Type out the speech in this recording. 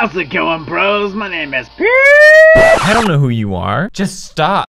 How's it going, bros? My name is Pete. I don't know who you are. Just stop.